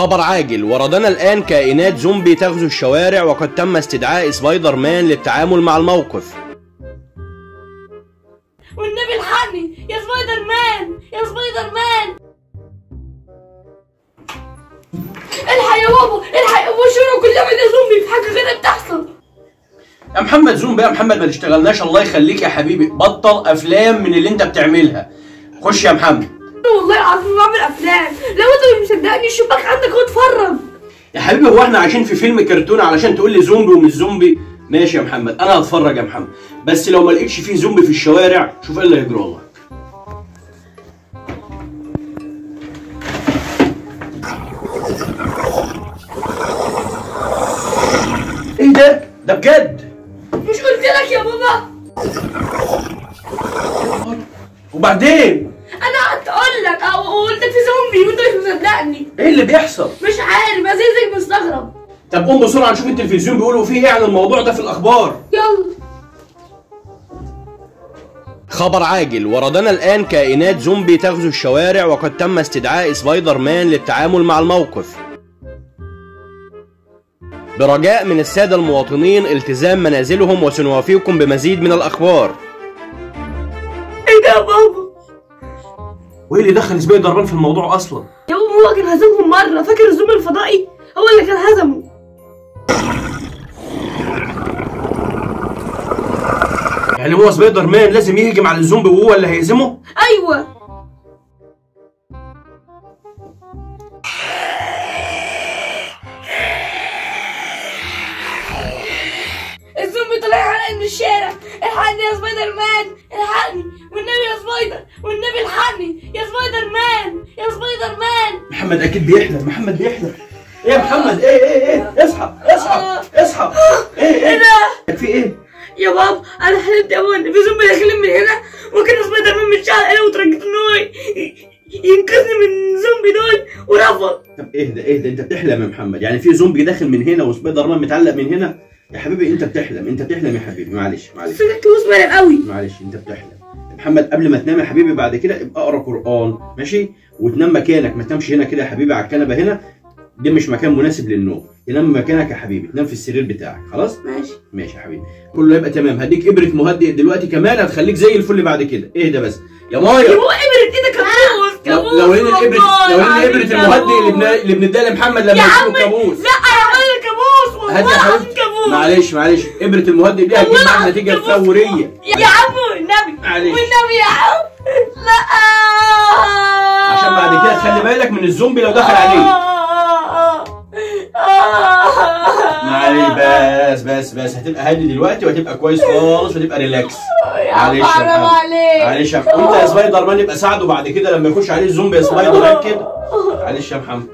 خبر عاجل. وردنا الآن كائنات زومبي تغزو الشوارع وقد تم استدعاء سبايدر مان للتعامل مع الموقف. والنبي الحقني يا سبايدر مان يا سبايدر مان الحق يا بابا الحق يا بابا شنو؟ كل يوم ده زومبي في حاجة غير بتحصل. يا محمد قوم بقى يا محمد ما تشتغلناش. الله يخليك يا حبيبي. بطل أفلام من اللي أنت بتعملها. خش يا محمد. والله العظيم بعمل أفلام. لو أنت مش مصدقني الشباك عندك اهو اتفرج يا حبيبي هو إحنا عايشين في فيلم كرتون علشان تقول لي زومبي ومش زومبي؟ ماشي يا محمد أنا هتفرج يا محمد. بس لو ما لقيتش فيه زومبي في الشوارع شوف إيه اللي هيجرى لك إيه ده؟ ده بجد؟ مش قلت لك يا بابا. وبعدين؟ أقول لك أو قلت لك في زومبي وانت مش مصدقني. إيه اللي بيحصل؟ مش عارف زي زي مستغرب. طب قوم بسرعة نشوف التلفزيون بيقولوا فيه إيه عن الموضوع ده في الأخبار. يلا. خبر عاجل وردنا الآن كائنات زومبي تغزو الشوارع وقد تم استدعاء سبايدر مان للتعامل مع الموقف. برجاء من السادة المواطنين التزام منازلهم وسنوافيكم بمزيد من الأخبار. إيه ده وإيه اللي دخل سبايدر مان في الموضوع أصلا؟ يا بابا هو كان هزمهم مرة. فاكر الزومبي الفضائي؟ هو اللي كان هزمه. يعني هو سبايدر مان لازم يهجم على الزومبي وهو اللي هيهزمه؟ أيوه. الزومبي طلع يحرقني من الشارع. الحقني يا سبايدر مان. الحقني. والنبي يا سبايدر. والنبي الحقني. يا سبايدر مان يا سبايدر مان محمد أكيد بيحلم محمد بيحلم إيه يا محمد؟ إيه إيه إيه. اصحى اصحى اصحى. إيه إيه. إيه ده؟ في إيه؟ يا بابا أنا حلمت يا بابا إن في زومبي داخلين من هنا. وكان سبايدر مان متشعلق هنا واترجيته ان هو ينقذني من الزومبي دول. ورفض. طب اهدى اهدى أنت بتحلم يا محمد. يعني في زومبي داخل من هنا وسبايدر مان متعلق من هنا؟ يا حبيبي أنت بتحلم أنت بتحلم يا حبيبي. معلش معلش. صدقت وصبر قوي. معلش أنت بتحلم. محمد قبل ما تنام يا حبيبي بعد كده ابقى اقرأ قرآن ماشي؟ وتنام مكانك ما تنامش هنا كده يا حبيبي على الكنبة هنا. ده مش مكان مناسب للنوم. تنام مكانك يا حبيبي تنام في السرير بتاعك خلاص؟ ماشي. ماشي يا حبيبي. كله يبقى تمام. هديك إبرة مهدئ دلوقتي كمان هتخليك زي الفل بعد كده. اهدى بس؟ يا يا مايا! بابا إبرة إيدك كابوس لو كابوس. لو هنا الابره لو هنا إبرة المهدئ اللي بن- كابوس. اللي بنديها لمحمد لما يشوف كابوس. لا يا عمي كابوس والله العظيم كابوس. معلش معلش. إبرة المهدئ دي هتجيب معاك نتيجة كابوس. فوريه يا عم والنبي. معلش. والنبي يا عم. لا. عشان بعد كده تخلي بالك من الزومبي لو دخل عليك. معلش بس بس بس. هتبقى هادي دلوقتي وهتبقى كويس خالص وهتبقى relax معلش حرام. عليك. معلش يا محمد. وانت يا سبايدر مان يبقى ساعده بعد كده لما يخش عليه الزومبي يا سبايدر مان كده معلش يا محمد.